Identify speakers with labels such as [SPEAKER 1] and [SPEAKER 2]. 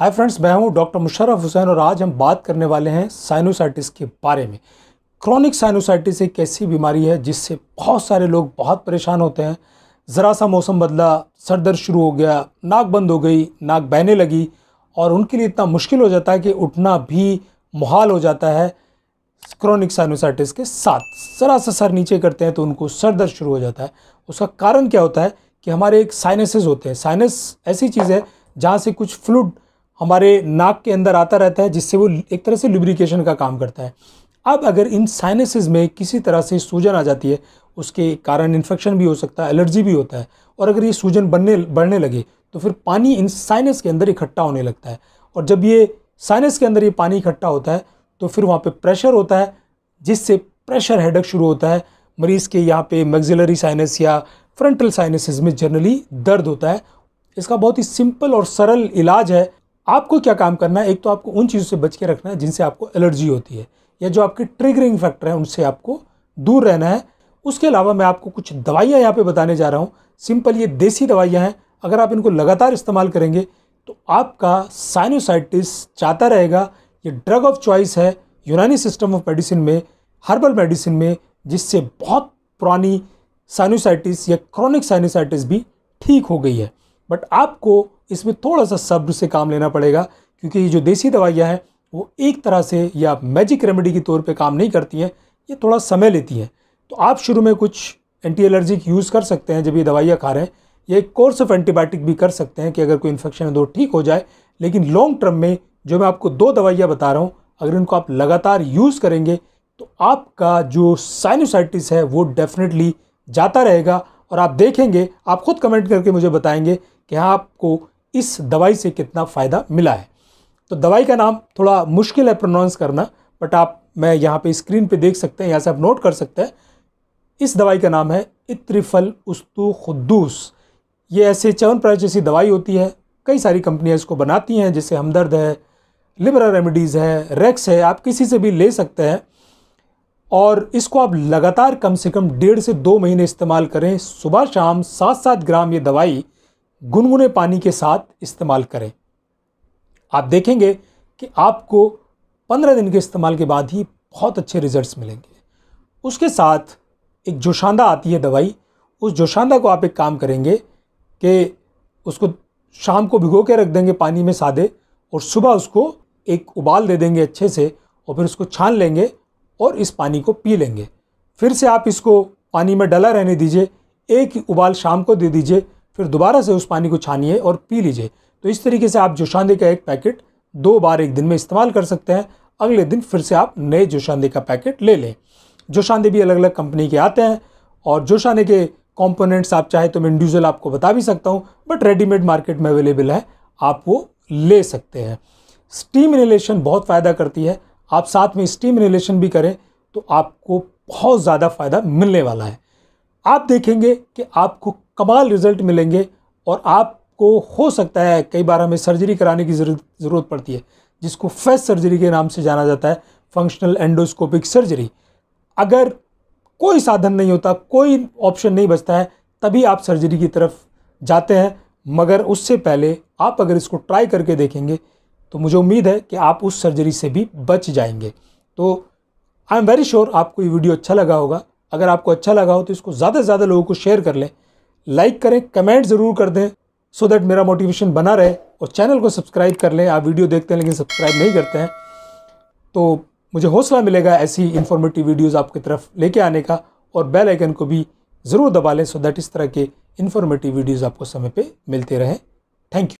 [SPEAKER 1] Hi friends, मैं हूँ doctor Musharraf Hussain और आज हम बात करने वाले हैं साइनोसाइटिस के बारे में। क्रॉनिक साइनोसाइटिस एक ऐसी बीमारी है जिससे बहुत सारे लोग बहुत परेशान होते हैं। ज़रा सा मौसम बदला, सर दर्द शुरू हो गया, नाक बंद हो गई, नाक बहने लगी और उनके लिए इतना मुश्किल हो जाता है कि उठना भी मुहाल हो जाता है क्रॉनिक साइनोसाइटिस के साथ। ज़रा सा सर नीचे करते हैं तो उनको सर दर्द शुरू हो जाता है। उसका कारण क्या होता है कि हमारे एक साइनसेस होते हैं। साइनस ऐसी चीज़ है जहाँ से कुछ फ्लूड हमारे नाक के अंदर आता रहता है, जिससे वो एक तरह से लुब्रिकेशन का काम करता है। अब अगर इन साइनसेस में किसी तरह से सूजन आ जाती है, उसके कारण इन्फेक्शन भी हो सकता है एलर्जी भी होता है, और अगर ये सूजन बनने, बढ़ने लगे तो फिर पानी इन साइनस के अंदर इकट्ठा होने लगता है। और जब ये साइनस के अंदर ये पानी इकट्ठा होता है तो फिर वहाँ पे प्रेशर होता है, जिससे प्रेशर हेडक शुरू होता है। मरीज़ के यहाँ पे मैग्जिलरी साइनस या फ्रंटल साइनसिस में जनरली दर्द होता है। इसका बहुत ही सिंपल और सरल इलाज है आपको क्या काम करना है? एक तो आपको उन चीज़ों से बच के रखना है जिनसे आपको एलर्जी होती है या जो आपके ट्रिगरिंग फैक्टर है, उनसे आपको दूर रहना है। उसके अलावा मैं आपको कुछ दवाइयाँ यहाँ पे बताने जा रहा हूँ। सिंपल ये देसी दवाइयाँ हैं। अगर आप इनको लगातार इस्तेमाल करेंगे तो आपका साइनोसाइटिस चाहता रहेगा। ये ड्रग ऑफ़ चॉइस है यूनानी सिस्टम ऑफ़ मेडिसिन में हर्बल मेडिसिन में, जिससे बहुत पुरानी साइनोसाइटिस या क्रॉनिक साइनोसाइटिस भी ठीक हो गई है। बट आपको इसमें थोड़ा सा सब्र से काम लेना पड़ेगा, क्योंकि ये जो देसी दवाइयाँ हैं, वो एक तरह से या मैजिक रेमेडी के तौर पे काम नहीं करती हैं, ये थोड़ा समय लेती हैं। तो आप शुरू में कुछ एंटी एलर्जिक यूज़ कर सकते हैं जब ये दवाइयाँ खा रहे हैं, या एक कोर्स ऑफ़ एंटीबायोटिक भी कर सकते हैं कि अगर कोई इन्फेक्शन है तो ठीक हो जाए। लेकिन लॉन्ग टर्म में जो मैं आपको दो दवाइयाँ बता रहा हूँ, अगर इनको आप लगातार यूज़ करेंगे तो आपका जो साइनोसाइटिस है, वो डेफिनेटली जाता रहेगा। और आप देखेंगे, आप खुद कमेंट करके मुझे बताएँगे कि हाँ आपको इस दवाई से कितना फ़ायदा मिला है। तो दवाई का नाम थोड़ा मुश्किल है प्रोनाउंस करना बट आप, मैं यहाँ पे स्क्रीन पे देख सकते हैं, यहाँ से आप नोट कर सकते हैं। इस दवाई का नाम है इत्रिफल उस्तु खुद्दूस ये ऐसे चवन प्राइज जैसी दवाई होती है। कई सारी कंपनियाँ इसको बनाती हैं जैसे हमदर्द है, लिबरा रेमेडीज़ है, रेक्स है, आप किसी से भी ले सकते हैं। और इसको आप लगातार कम से कम डेढ़ से दो महीने इस्तेमाल करें। सुबह शाम सात सात ग्राम ये दवाई गुनगुने पानी के साथ इस्तेमाल करें। आप देखेंगे कि आपको पंद्रह दिन के इस्तेमाल के बाद ही बहुत अच्छे रिजल्ट्स मिलेंगे। उसके साथ एक जोशांदा आती है दवाई। उस जोशांदा को आप एक काम करेंगे कि उसको शाम को भिगो के रख देंगे पानी में सादे और सुबह उसको एक उबाल दे देंगे अच्छे से और फिर उसको छान लेंगे और इस पानी को पी लेंगे। फिर से आप इसको पानी में डला रहने दीजिए। एक उबाल शाम को दे दीजिए। फिर दोबारा से उस पानी को छानिए और पी लीजिए। तो इस तरीके से आप जोशांदे का एक पैकेट दो बार एक दिन में इस्तेमाल कर सकते हैं। अगले दिन फिर से आप नए जोशांदे का पैकेट ले लें। जोशांदे भी अलग अलग कंपनी के आते हैं और जोशांदे के कंपोनेंट्स आप चाहे तो मैं इंडिविजुअल आपको बता भी सकता हूँ, बट रेडीमेड मार्केट में अवेलेबल है, आप वो ले सकते हैं। स्टीम इनहेलेशन बहुत फ़ायदा करती है। आप साथ में स्टीम रिलेशन भी करें तो आपको बहुत ज़्यादा फ़ायदा मिलने वाला है। आप देखेंगे कि आपको कमाल रिज़ल्ट मिलेंगे और आपको हो सकता है कई बार हमें सर्जरी कराने की ज़रूरत पड़ती है, जिसको फेस सर्जरी के नाम से जाना जाता है, फंक्शनल एंडोस्कोपिक सर्जरी। अगर कोई साधन नहीं होता, कोई ऑप्शन नहीं बचता है, तभी आप सर्जरी की तरफ़ जाते हैं, मगर उससे पहले आप अगर इसको ट्राई करके देखेंगे तो मुझे उम्मीद है कि आप उस सर्जरी से भी बच जाएँगे। तो आई एम वेरी श्योर आपको ये वीडियो अच्छा लगा होगा। अगर आपको अच्छा लगा हो तो इसको ज़्यादा से ज़्यादा लोगों को शेयर कर लें। लाइक करें, कमेंट ज़रूर कर दें सो so दैट मेरा मोटिवेशन बना रहे और चैनल को सब्सक्राइब कर लें। आप वीडियो देखते हैं लेकिन सब्सक्राइब नहीं करते हैं। तो मुझे हौसला मिलेगा ऐसी इन्फॉर्मेटिव वीडियोज़ आपकी तरफ़ लेके आने का और बेल आइकन को भी ज़रूर दबा लें सो दैट इस तरह के इन्फॉर्मेटिव वीडियोज़ आपको समय पर मिलते रहें। Thank you